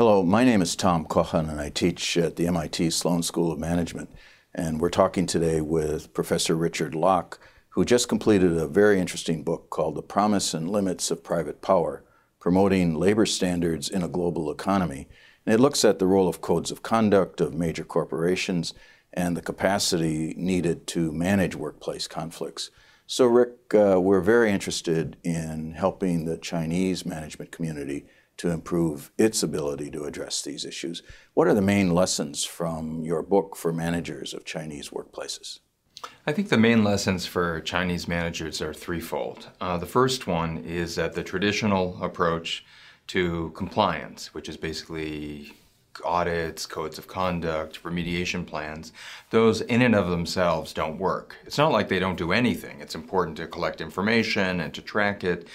Hello, my name is Tom Kochan, and I teach at the MIT Sloan School of Management. And we're talking today with Professor Richard Locke, who just completed a very interesting book called The Promise and Limits of Private Power Promoting Labor Standards in a Global Economy. And it looks at the role of codes of conduct of major corporations and the capacity needed to manage workplace conflicts. So, Rick, uh, we're very interested in helping the Chinese management community to improve its ability to address these issues. What are the main lessons from your book for managers of Chinese workplaces? I think the main lessons for Chinese managers are threefold. Uh, the first one is that the traditional approach to compliance, which is basically audits, codes of conduct, remediation plans, those in and of themselves don't work. It's not like they don't do anything. It's important to collect information and to track it,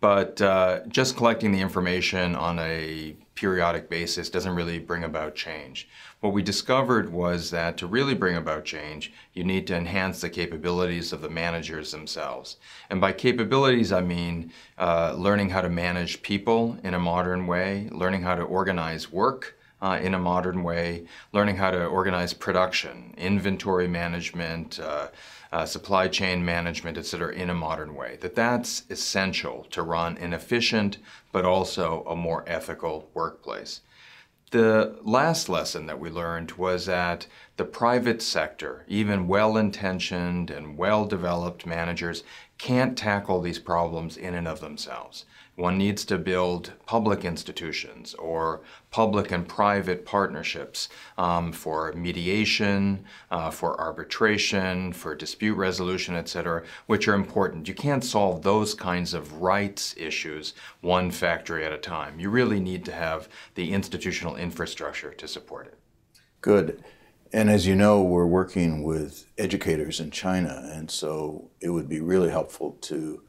but uh, just collecting the information on a periodic basis doesn't really bring about change. What we discovered was that to really bring about change, you need to enhance the capabilities of the managers themselves. And by capabilities, I mean uh, learning how to manage people in a modern way, learning how to organize work, uh, in a modern way, learning how to organize production, inventory management, uh, uh, supply chain management, et cetera, in a modern way. That that's essential to run an efficient but also a more ethical workplace. The last lesson that we learned was that the private sector, even well intentioned and well developed managers, can't tackle these problems in and of themselves. One needs to build public institutions or public and private partnerships um, for mediation, uh, for arbitration, for dispute resolution, etc., which are important. You can't solve those kinds of rights issues one factory at a time. You really need to have the institutional infrastructure to support it. Good. And as you know, we're working with educators in China, and so it would be really helpful to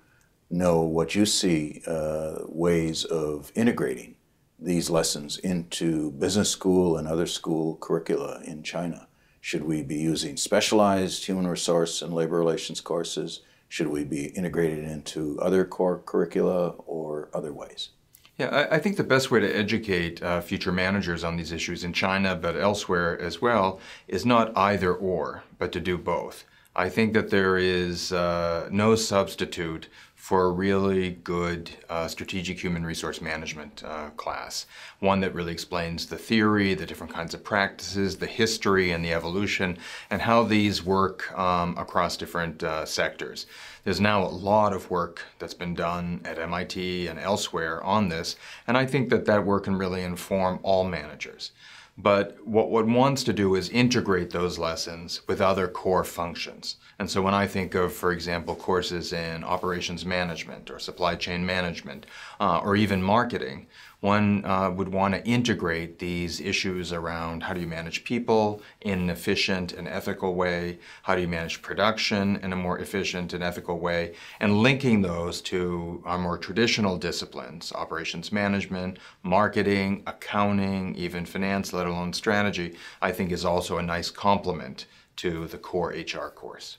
know what you see uh, ways of integrating these lessons into business school and other school curricula in China. Should we be using specialized human resource and labor relations courses? Should we be integrated into other core curricula or other ways? Yeah, I, I think the best way to educate uh, future managers on these issues in China, but elsewhere as well, is not either or, but to do both. I think that there is uh, no substitute for a really good uh, strategic human resource management uh, class. One that really explains the theory, the different kinds of practices, the history and the evolution, and how these work um, across different uh, sectors. There's now a lot of work that's been done at MIT and elsewhere on this, and I think that that work can really inform all managers. But what one wants to do is integrate those lessons with other core functions. And so when I think of, for example, courses in operations management or supply chain management uh, or even marketing, one uh, would want to integrate these issues around how do you manage people in an efficient and ethical way, how do you manage production in a more efficient and ethical way, and linking those to our more traditional disciplines, operations management, marketing, accounting, even finance, let alone strategy, I think is also a nice complement to the core HR course.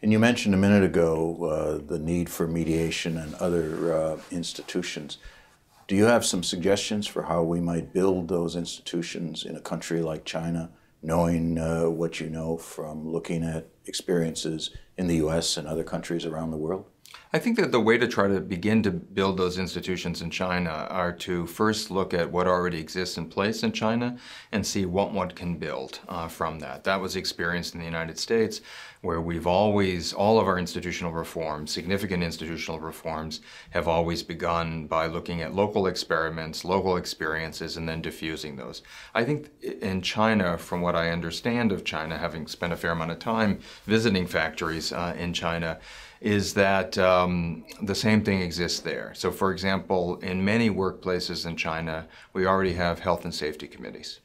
And you mentioned a minute ago uh, the need for mediation and other uh, institutions. Do you have some suggestions for how we might build those institutions in a country like China, knowing uh, what you know from looking at experiences in the US and other countries around the world? I think that the way to try to begin to build those institutions in China are to first look at what already exists in place in China and see what one can build uh, from that. That was experienced in the United States, where we've always, all of our institutional reforms, significant institutional reforms, have always begun by looking at local experiments, local experiences, and then diffusing those. I think in China, from what I understand of China, having spent a fair amount of time visiting factories uh, in China, is that um, the same thing exists there. So, for example, in many workplaces in China, we already have health and safety committees.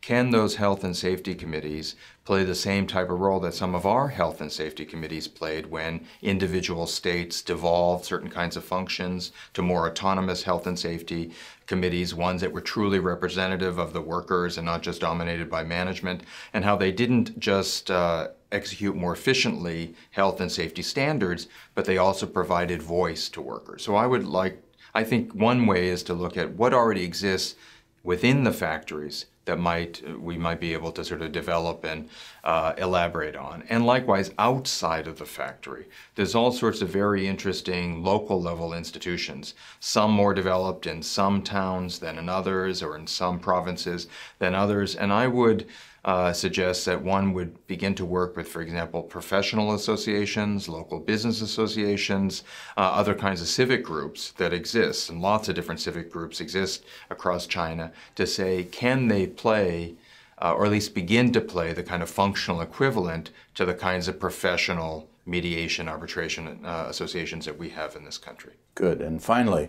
Can those health and safety committees play the same type of role that some of our health and safety committees played when individual states devolved certain kinds of functions to more autonomous health and safety committees, ones that were truly representative of the workers and not just dominated by management, and how they didn't just uh, execute more efficiently health and safety standards, but they also provided voice to workers. So I would like, I think one way is to look at what already exists within the factories that might we might be able to sort of develop and uh, elaborate on. And likewise, outside of the factory, there's all sorts of very interesting local level institutions. Some more developed in some towns than in others, or in some provinces than others. And I would uh, suggests that one would begin to work with, for example, professional associations, local business associations, uh, other kinds of civic groups that exist, and lots of different civic groups exist across China, to say, can they play, uh, or at least begin to play, the kind of functional equivalent to the kinds of professional mediation arbitration uh, associations that we have in this country. Good. And finally,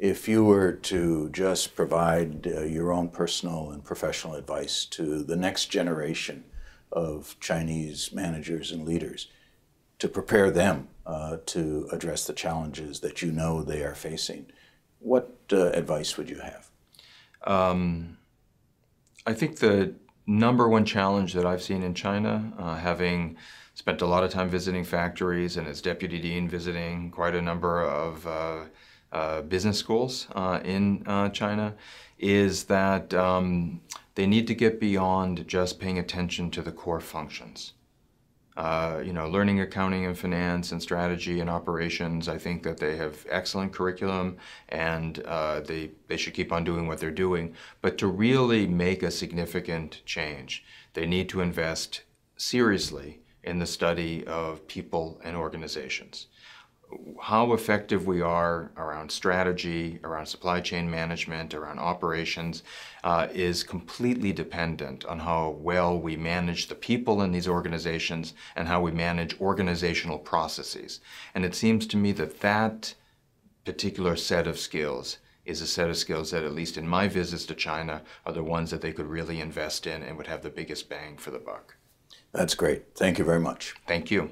if you were to just provide uh, your own personal and professional advice to the next generation of Chinese managers and leaders to prepare them uh, to address the challenges that you know they are facing, what uh, advice would you have? Um, I think the number one challenge that I've seen in China, uh, having spent a lot of time visiting factories and as deputy dean visiting quite a number of uh, business schools uh, in uh, China is that um, they need to get beyond just paying attention to the core functions. Uh, you know, learning accounting and finance and strategy and operations. I think that they have excellent curriculum and they, they should keep on doing what they're doing. But to really make a significant change, they need to invest seriously in the study of people and organizations how effective we are around strategy, around supply chain management, around operations uh, is completely dependent on how well we manage the people in these organizations and how we manage organizational processes. And it seems to me that that particular set of skills is a set of skills that, at least in my visits to China, are the ones that they could really invest in and would have the biggest bang for the buck. That's great. Thank you very much. Thank you.